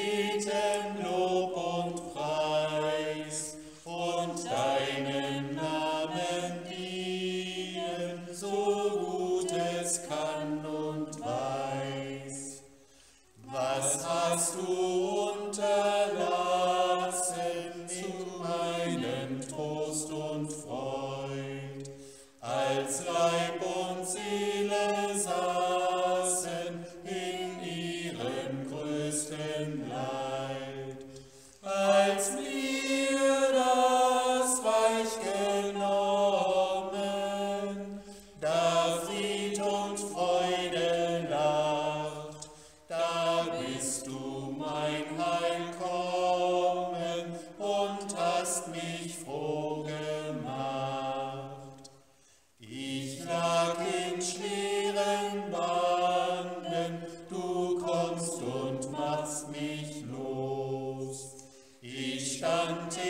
Sweet Gottes,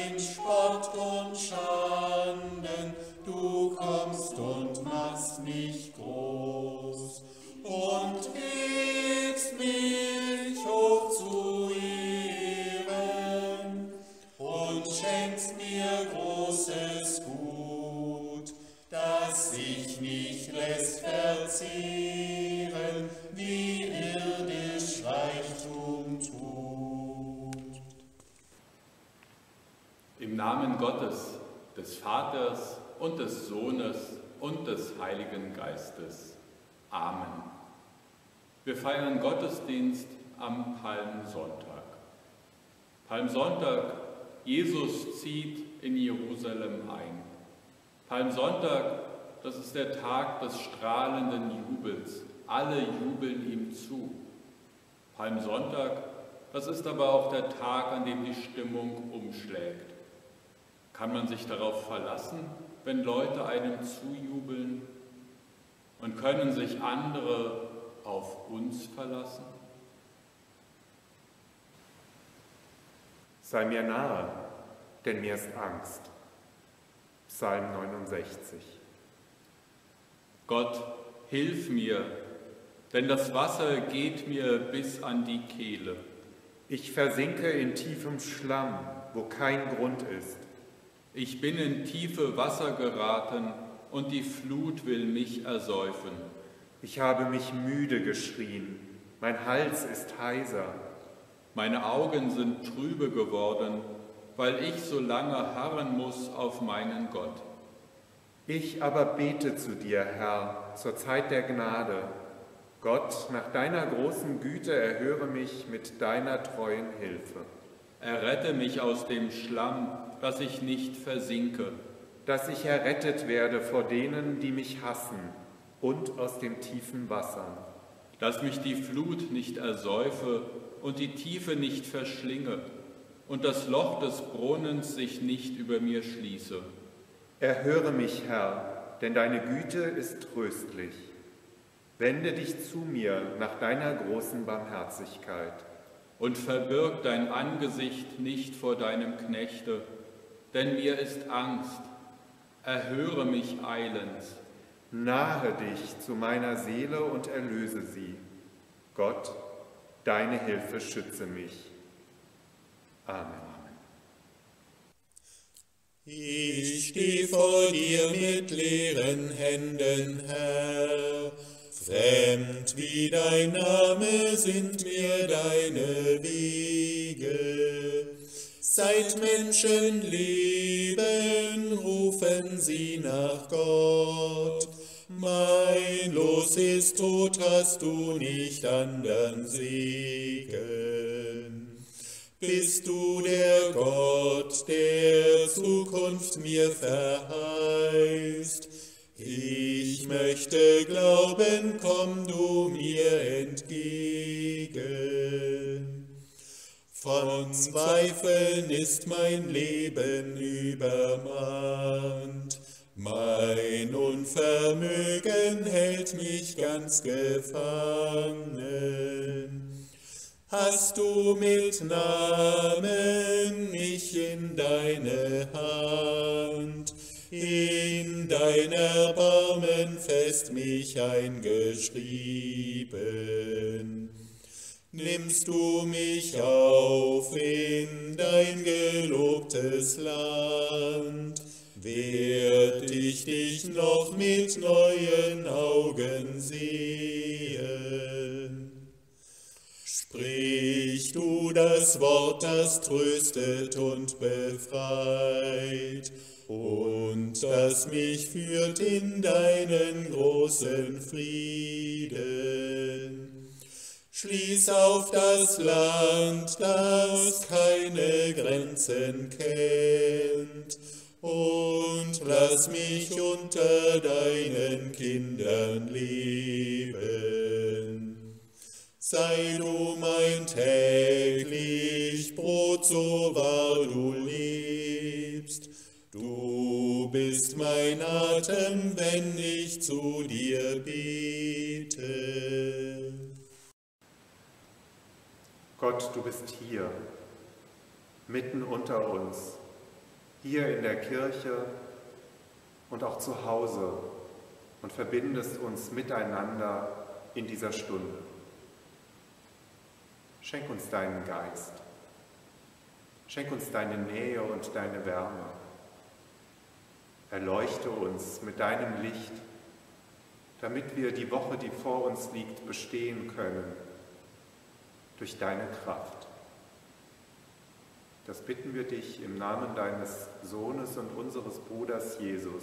Heiligen Geistes. Amen. Wir feiern Gottesdienst am Palmsonntag. Palmsonntag, Jesus zieht in Jerusalem ein. Palmsonntag, das ist der Tag des strahlenden Jubels. Alle jubeln ihm zu. Palmsonntag, das ist aber auch der Tag, an dem die Stimmung umschlägt. Kann man sich darauf verlassen, wenn Leute einem zujubeln? Und können sich andere auf uns verlassen? Sei mir nahe, denn mir ist Angst. Psalm 69. Gott, hilf mir, denn das Wasser geht mir bis an die Kehle. Ich versinke in tiefem Schlamm, wo kein Grund ist. Ich bin in tiefe Wasser geraten und die Flut will mich ersäufen. Ich habe mich müde geschrien, mein Hals ist heiser. Meine Augen sind trübe geworden, weil ich so lange harren muss auf meinen Gott. Ich aber bete zu dir, Herr, zur Zeit der Gnade. Gott, nach deiner großen Güte erhöre mich mit deiner treuen Hilfe. Errette mich aus dem Schlamm, dass ich nicht versinke. Dass ich errettet werde vor denen, die mich hassen und aus dem tiefen Wasser. Dass mich die Flut nicht ersäufe und die Tiefe nicht verschlinge und das Loch des Brunnens sich nicht über mir schließe. Erhöre mich, Herr, denn deine Güte ist tröstlich. Wende dich zu mir nach deiner großen Barmherzigkeit. Und verbirg dein Angesicht nicht vor deinem Knechte, denn mir ist Angst. Erhöre mich eilends. Nahe dich zu meiner Seele und erlöse sie. Gott, deine Hilfe schütze mich. Amen. Ich stehe vor dir mit leeren Händen, Herr. Fremd wie dein Name sind mir deine Wege. Seit Menschen leben, rufen sie nach Gott. Mein Los ist tot, hast du nicht andern Segen. Bist du der Gott, der Zukunft mir verheißt? Ich möchte glauben, komm du mir entgegen. Von Zweifeln ist mein Leben übermannt. Mein Unvermögen hält mich ganz gefangen. Hast du mit Namen mich in deine Hand, in dein Erbarmen fest mich eingeschrieben nimmst du mich auf in dein gelobtes Land, noch mit neuen Augen sehen. Sprich du das Wort, das tröstet und befreit, und das mich führt in deinen großen Frieden. Schließ auf das Land, das keine Grenzen kennt, und lass mich unter deinen Kindern leben. Sei du mein täglich Brot, so wahr du lebst. Du bist mein Atem, wenn ich zu dir bete. Gott, du bist hier, mitten unter uns, hier in der Kirche und auch zu Hause und verbindest uns miteinander in dieser Stunde. Schenk uns deinen Geist. Schenk uns deine Nähe und deine Wärme. Erleuchte uns mit deinem Licht, damit wir die Woche, die vor uns liegt, bestehen können durch deine Kraft. Das bitten wir dich im Namen deines Sohnes und unseres Bruders Jesus,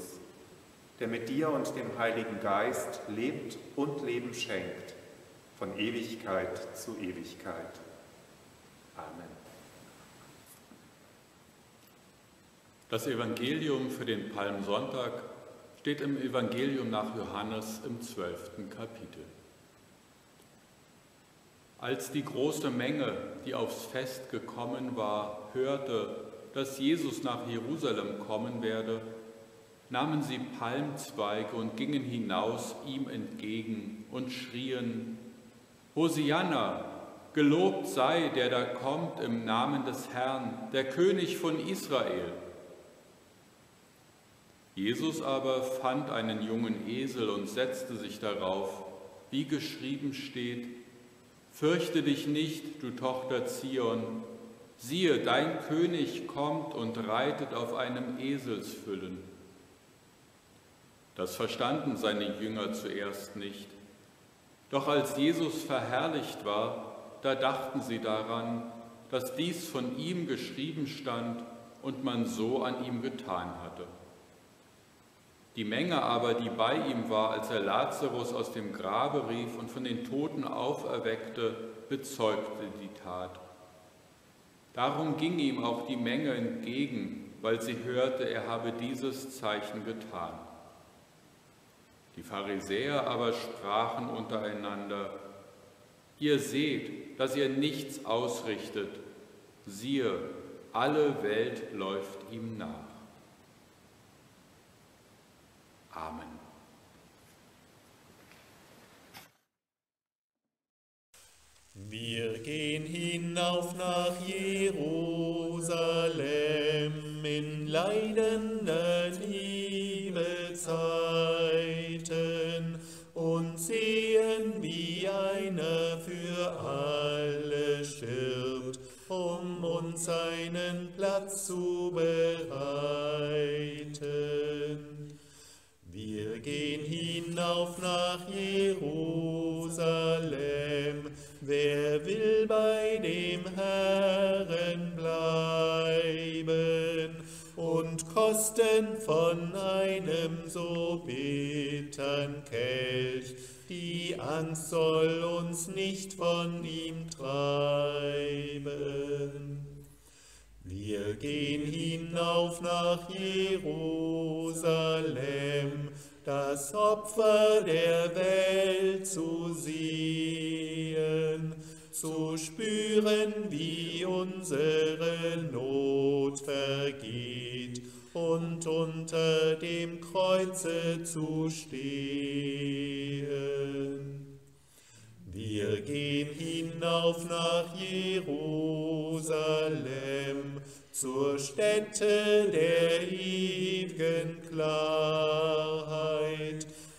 der mit dir und dem Heiligen Geist lebt und Leben schenkt, von Ewigkeit zu Ewigkeit. Amen. Das Evangelium für den Palmsonntag steht im Evangelium nach Johannes im zwölften Kapitel. Als die große Menge, die aufs Fest gekommen war, hörte, dass Jesus nach Jerusalem kommen werde, nahmen sie Palmzweige und gingen hinaus ihm entgegen und schrien, Hosianna, gelobt sei, der da kommt im Namen des Herrn, der König von Israel. Jesus aber fand einen jungen Esel und setzte sich darauf, wie geschrieben steht, Fürchte dich nicht, du Tochter Zion, siehe, dein König kommt und reitet auf einem Eselsfüllen. Das verstanden seine Jünger zuerst nicht. Doch als Jesus verherrlicht war, da dachten sie daran, dass dies von ihm geschrieben stand und man so an ihm getan hatte. Die Menge aber, die bei ihm war, als er Lazarus aus dem Grabe rief und von den Toten auferweckte, bezeugte die Tat. Darum ging ihm auch die Menge entgegen, weil sie hörte, er habe dieses Zeichen getan. Die Pharisäer aber sprachen untereinander, ihr seht, dass ihr nichts ausrichtet, siehe, alle Welt läuft ihm nach. Amen. Wir gehen hinauf nach Jerusalem in leidenden Liebezeiten und sehen, wie einer für alle stirbt, um uns einen Platz zu bereiten. Wir gehen hinauf nach Jerusalem, wer will bei dem Herrn bleiben und kosten von einem so bittern Kelch, die Angst soll uns nicht von ihm treiben. Wir gehen hinauf nach Jerusalem, das Opfer der Welt zu sehen, zu spüren, wie unsere Not vergeht und unter dem Kreuze zu stehen. Wir gehen hinauf nach Jerusalem, zur Stätte der ewigen Klarheit,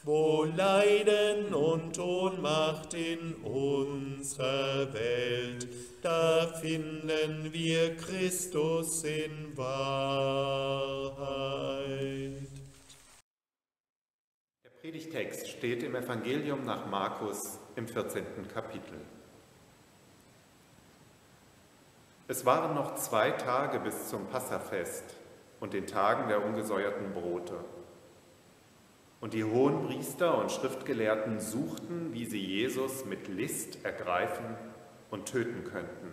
wo Leiden und Ohnmacht in unserer Welt, da finden wir Christus in Wahrheit. Der Predigtext steht im Evangelium nach Markus im 14. Kapitel. Es waren noch zwei Tage bis zum Passafest und den Tagen der ungesäuerten Brote. Und die hohen Priester und Schriftgelehrten suchten, wie sie Jesus mit List ergreifen und töten könnten.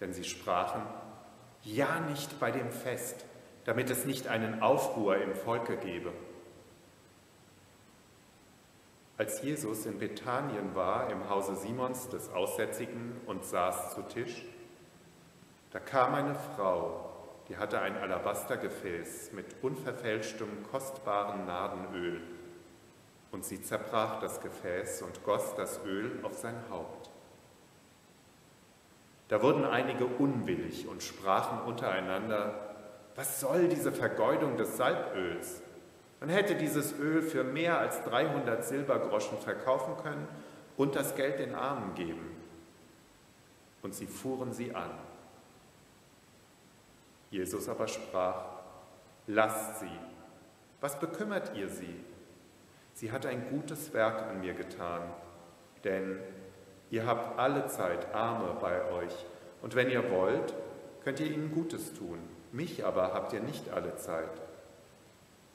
Denn sie sprachen, ja nicht bei dem Fest, damit es nicht einen Aufruhr im Volke gebe. Als Jesus in Bethanien war, im Hause Simons des Aussätzigen, und saß zu Tisch, da kam eine Frau, die hatte ein Alabastergefäß mit unverfälschtem, kostbaren Nardenöl. Und sie zerbrach das Gefäß und goss das Öl auf sein Haupt. Da wurden einige unwillig und sprachen untereinander, was soll diese Vergeudung des Salböls? Man hätte dieses Öl für mehr als 300 Silbergroschen verkaufen können und das Geld den Armen geben. Und sie fuhren sie an. Jesus aber sprach, lasst sie, was bekümmert ihr sie? Sie hat ein gutes Werk an mir getan, denn ihr habt alle Zeit Arme bei euch, und wenn ihr wollt, könnt ihr ihnen Gutes tun, mich aber habt ihr nicht alle Zeit.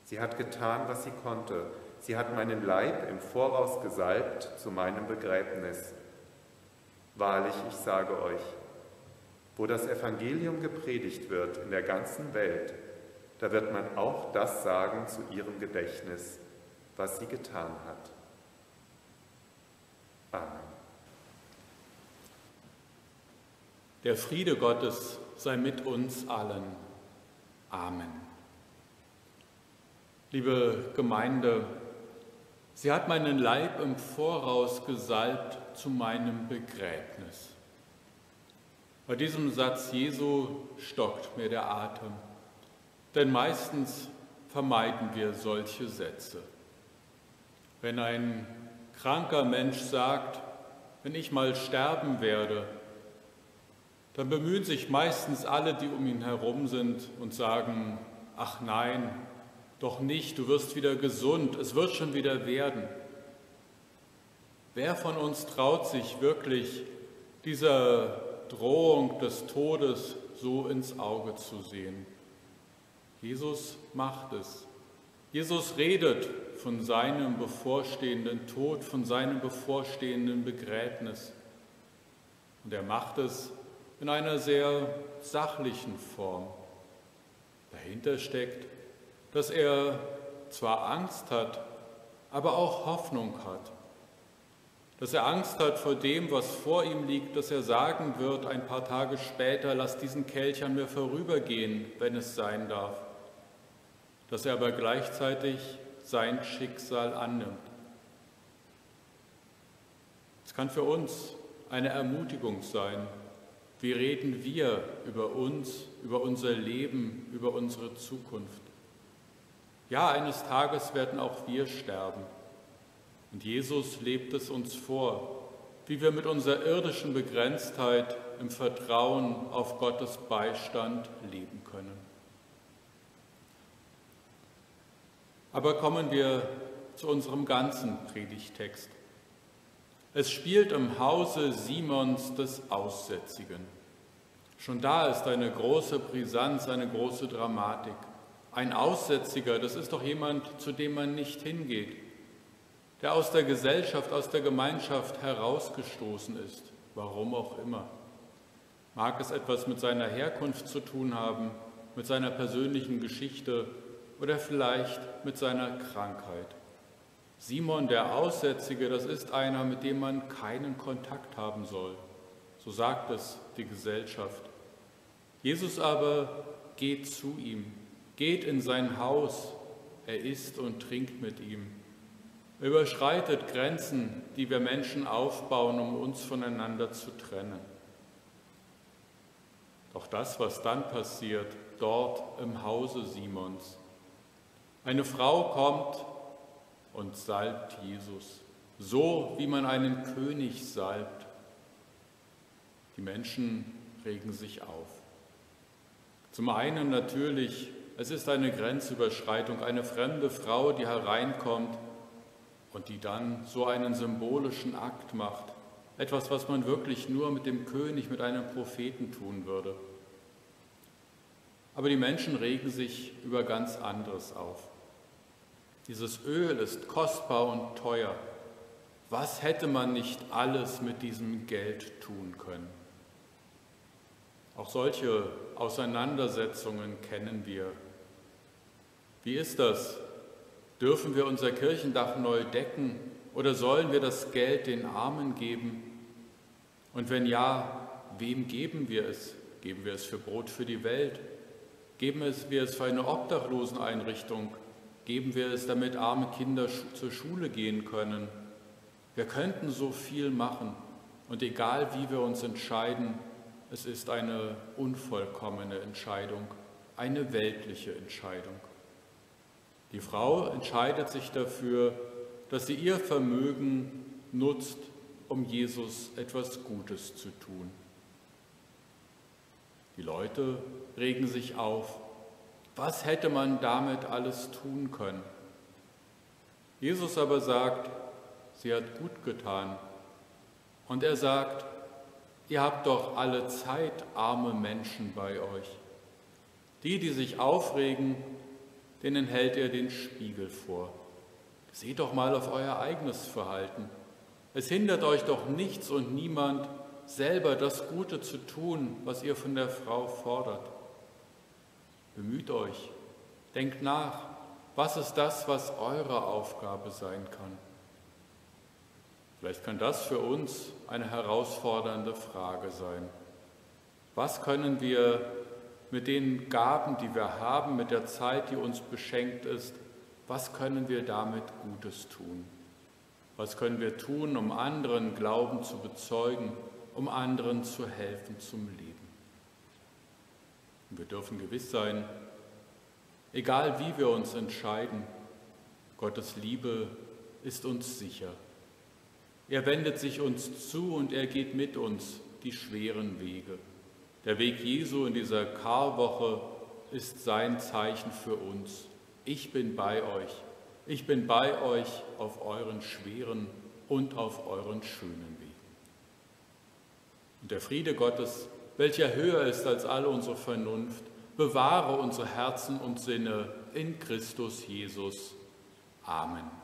Sie hat getan, was sie konnte, sie hat meinen Leib im Voraus gesalbt zu meinem Begräbnis. Wahrlich, ich sage euch, wo das Evangelium gepredigt wird in der ganzen Welt, da wird man auch das sagen zu ihrem Gedächtnis, was sie getan hat. Amen. Der Friede Gottes sei mit uns allen. Amen. Liebe Gemeinde, sie hat meinen Leib im Voraus gesalbt zu meinem Begräbnis. Bei diesem Satz Jesu stockt mir der Atem, denn meistens vermeiden wir solche Sätze. Wenn ein kranker Mensch sagt, wenn ich mal sterben werde, dann bemühen sich meistens alle, die um ihn herum sind und sagen, ach nein, doch nicht, du wirst wieder gesund, es wird schon wieder werden. Wer von uns traut sich wirklich dieser Drohung des Todes so ins Auge zu sehen. Jesus macht es. Jesus redet von seinem bevorstehenden Tod, von seinem bevorstehenden Begräbnis. Und er macht es in einer sehr sachlichen Form. Dahinter steckt, dass er zwar Angst hat, aber auch Hoffnung hat dass er Angst hat vor dem, was vor ihm liegt, dass er sagen wird ein paar Tage später, lass diesen Kelch an mir vorübergehen, wenn es sein darf, dass er aber gleichzeitig sein Schicksal annimmt. Es kann für uns eine Ermutigung sein. Wie reden wir über uns, über unser Leben, über unsere Zukunft? Ja, eines Tages werden auch wir sterben. Und Jesus lebt es uns vor, wie wir mit unserer irdischen Begrenztheit im Vertrauen auf Gottes Beistand leben können. Aber kommen wir zu unserem ganzen Predigtext. Es spielt im Hause Simons des Aussätzigen. Schon da ist eine große Brisanz, eine große Dramatik. Ein Aussätziger, das ist doch jemand, zu dem man nicht hingeht, der aus der Gesellschaft, aus der Gemeinschaft herausgestoßen ist, warum auch immer. Mag es etwas mit seiner Herkunft zu tun haben, mit seiner persönlichen Geschichte oder vielleicht mit seiner Krankheit. Simon der Aussätzige, das ist einer, mit dem man keinen Kontakt haben soll. so sagt es die Gesellschaft. Jesus aber geht zu ihm, geht in sein Haus, er isst und trinkt mit ihm. Er überschreitet Grenzen, die wir Menschen aufbauen, um uns voneinander zu trennen. Doch das, was dann passiert, dort im Hause Simons. Eine Frau kommt und salbt Jesus, so wie man einen König salbt. Die Menschen regen sich auf. Zum einen natürlich, es ist eine Grenzüberschreitung, eine fremde Frau, die hereinkommt und die dann so einen symbolischen Akt macht. Etwas, was man wirklich nur mit dem König, mit einem Propheten tun würde. Aber die Menschen regen sich über ganz anderes auf. Dieses Öl ist kostbar und teuer. Was hätte man nicht alles mit diesem Geld tun können? Auch solche Auseinandersetzungen kennen wir. Wie ist das? Dürfen wir unser Kirchendach neu decken oder sollen wir das Geld den Armen geben? Und wenn ja, wem geben wir es? Geben wir es für Brot für die Welt? Geben wir es für eine Obdachloseneinrichtung? Geben wir es, damit arme Kinder zur Schule gehen können? Wir könnten so viel machen und egal wie wir uns entscheiden, es ist eine unvollkommene Entscheidung, eine weltliche Entscheidung. Die Frau entscheidet sich dafür, dass sie ihr Vermögen nutzt, um Jesus etwas Gutes zu tun. Die Leute regen sich auf. Was hätte man damit alles tun können? Jesus aber sagt, sie hat gut getan. Und er sagt, ihr habt doch alle Zeit arme Menschen bei euch. Die, die sich aufregen, denen hält er den Spiegel vor. Seht doch mal auf euer eigenes Verhalten. Es hindert euch doch nichts und niemand, selber das Gute zu tun, was ihr von der Frau fordert. Bemüht euch, denkt nach, was ist das, was eure Aufgabe sein kann. Vielleicht kann das für uns eine herausfordernde Frage sein. Was können wir mit den Gaben, die wir haben, mit der Zeit, die uns beschenkt ist, was können wir damit Gutes tun? Was können wir tun, um anderen Glauben zu bezeugen, um anderen zu helfen zum Leben? Und wir dürfen gewiss sein, egal wie wir uns entscheiden, Gottes Liebe ist uns sicher. Er wendet sich uns zu und er geht mit uns die schweren Wege. Der Weg Jesu in dieser Karwoche ist sein Zeichen für uns. Ich bin bei euch. Ich bin bei euch auf euren schweren und auf euren schönen Wegen. Und der Friede Gottes, welcher höher ist als alle unsere Vernunft, bewahre unsere Herzen und Sinne in Christus Jesus. Amen.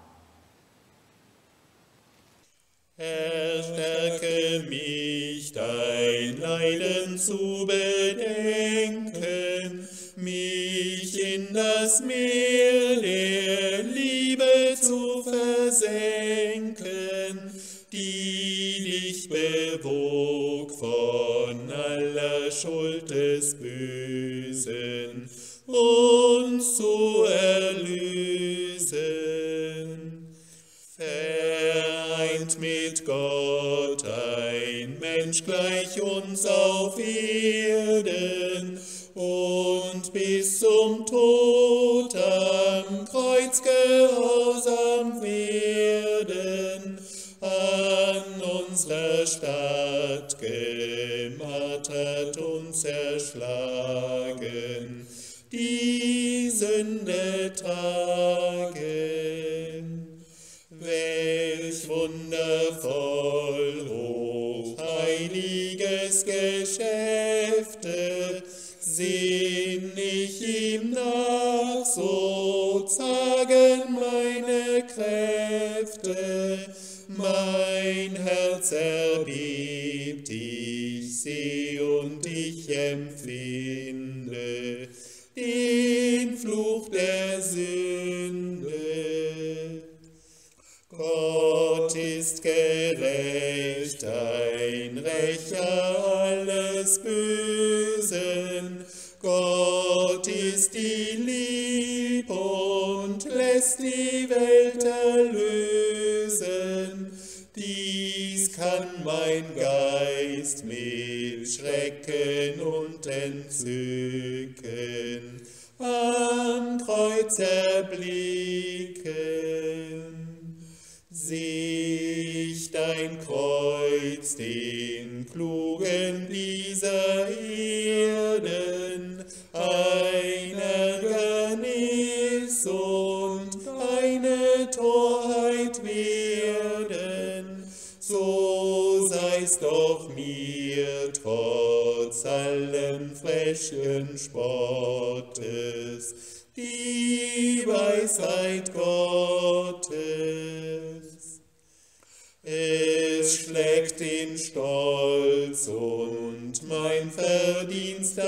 Erstärke mich, dein Leiden zu bedenken, mich in das Meer der Liebe zu versenken, die dich bewog von aller Schuld des Bösen, uns zu erlösen. Mensch gleich uns auf Erden und bis zum Tod am Kreuz gehorsam werden, an unserer Stadt gemartert und zerschlagen, die Sünde tragen. Welch wundervoll, Herz ich seh und ich empfinde den Fluch der Sünde. Gott ist gerecht, ein Rächer alles Bösen. Gott ist die Liebe und lässt die Entzücken am Kreuz erblicken. Weisheit Gottes. Es schlägt den Stolz und mein Verdienst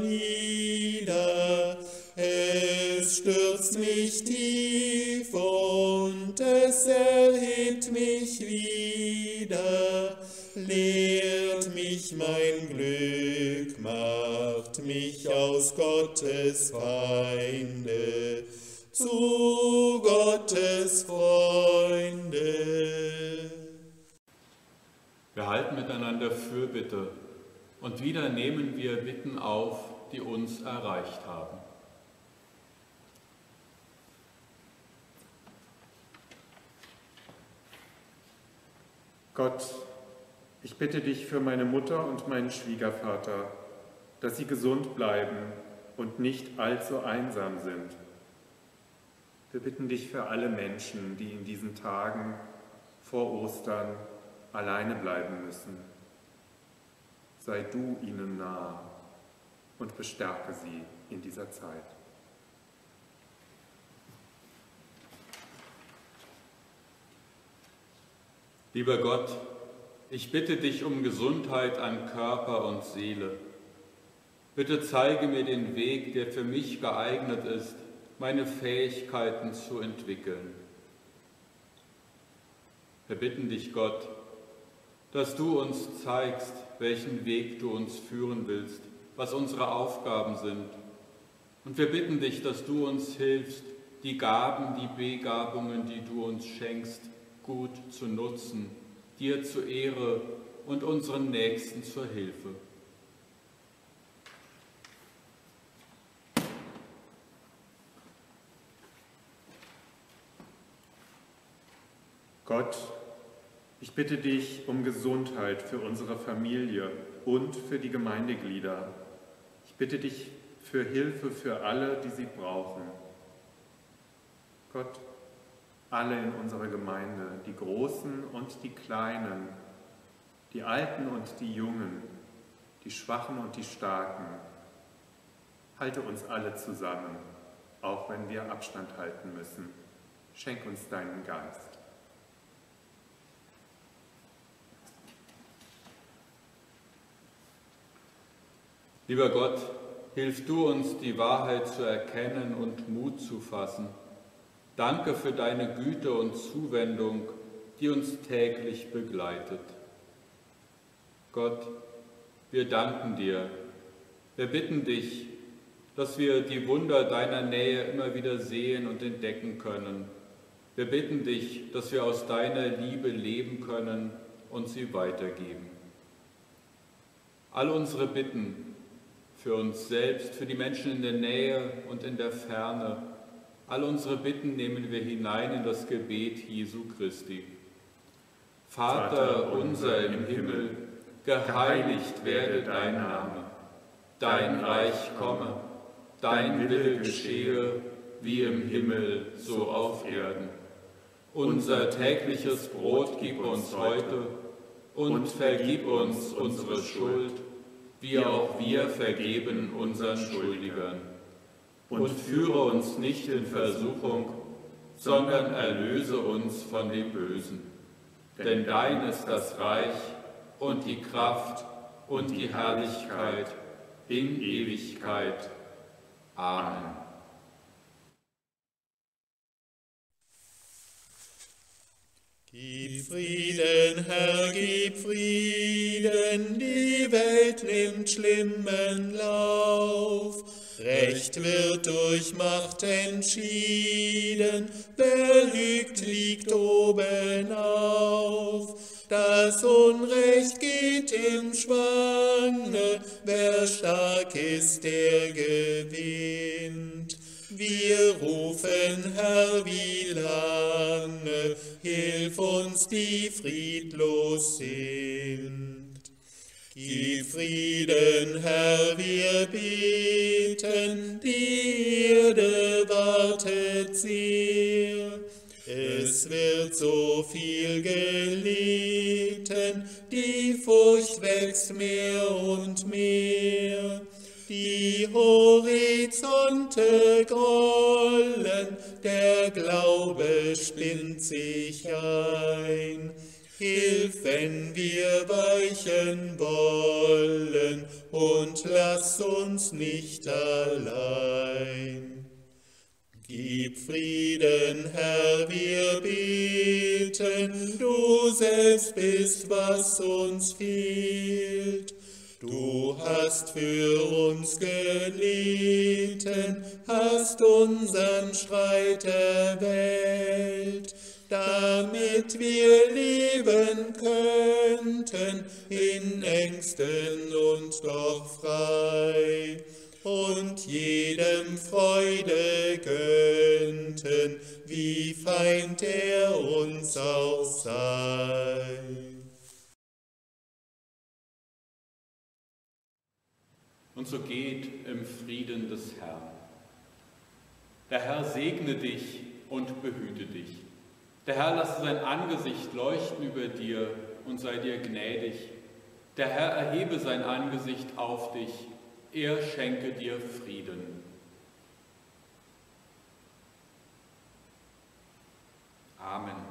nieder. Es stürzt mich tief und es erhebt mich wieder. Lehrt mich mein Glück, macht mich aus Gottes Feinde zu Gottes Freunde. Wir halten miteinander Fürbitte und wieder nehmen wir Bitten auf, die uns erreicht haben. Gott, ich bitte dich für meine Mutter und meinen Schwiegervater, dass sie gesund bleiben und nicht allzu einsam sind. Wir bitten dich für alle Menschen, die in diesen Tagen vor Ostern alleine bleiben müssen. Sei du ihnen nah und bestärke sie in dieser Zeit. Lieber Gott, ich bitte dich um Gesundheit an Körper und Seele. Bitte zeige mir den Weg, der für mich geeignet ist, meine Fähigkeiten zu entwickeln. Wir bitten dich, Gott, dass du uns zeigst, welchen Weg du uns führen willst, was unsere Aufgaben sind. Und wir bitten dich, dass du uns hilfst, die Gaben, die Begabungen, die du uns schenkst, gut zu nutzen, dir zur Ehre und unseren Nächsten zur Hilfe. Gott, ich bitte dich um Gesundheit für unsere Familie und für die Gemeindeglieder. Ich bitte dich für Hilfe für alle, die sie brauchen. Gott, alle in unserer Gemeinde, die Großen und die Kleinen, die Alten und die Jungen, die Schwachen und die Starken, halte uns alle zusammen, auch wenn wir Abstand halten müssen. Schenk uns deinen Geist. Lieber Gott, hilf du uns, die Wahrheit zu erkennen und Mut zu fassen. Danke für deine Güte und Zuwendung, die uns täglich begleitet. Gott, wir danken dir. Wir bitten dich, dass wir die Wunder deiner Nähe immer wieder sehen und entdecken können. Wir bitten dich, dass wir aus deiner Liebe leben können und sie weitergeben. All unsere Bitten für uns selbst, für die Menschen in der Nähe und in der Ferne, all unsere Bitten nehmen wir hinein in das Gebet Jesu Christi. Vater unser im Himmel, geheiligt werde dein Name, dein Reich komme, dein Wille geschehe, wie im Himmel, so auf Erden. Unser tägliches Brot gib uns heute und vergib uns unsere Schuld, wie auch wir vergeben unseren Schuldigern. Und führe uns nicht in Versuchung, sondern erlöse uns von dem Bösen. Denn dein ist das Reich und die Kraft und die Herrlichkeit in Ewigkeit. Amen. Gib Frieden, Herr, gib Frieden, die Welt nimmt schlimmen Lauf. Recht wird durch Macht entschieden, wer lügt, liegt oben auf. Das Unrecht geht im Schwange, wer stark ist, der gewinnt. Wir rufen, Herr, wie lange, hilf uns, die friedlos sind. Gib Frieden, Herr, wir beten, die Erde wartet sehr. Es wird so viel gelitten, die Furcht wächst mehr und mehr. Die Horizonte grollen, der Glaube spinnt sich ein. Hilf, wenn wir weichen wollen, und lass uns nicht allein. Gib Frieden, Herr, wir beten, du selbst bist, was uns fehlt. Du hast für uns gelitten, hast unseren Streit erwählt damit wir leben könnten in Ängsten und doch frei und jedem Freude gönnten, wie Feind er uns auch sei. und so geht im Frieden des Herrn. Der Herr segne dich und behüte dich. Der Herr lasse sein Angesicht leuchten über dir und sei dir gnädig. Der Herr erhebe sein Angesicht auf dich, er schenke dir Frieden. Amen.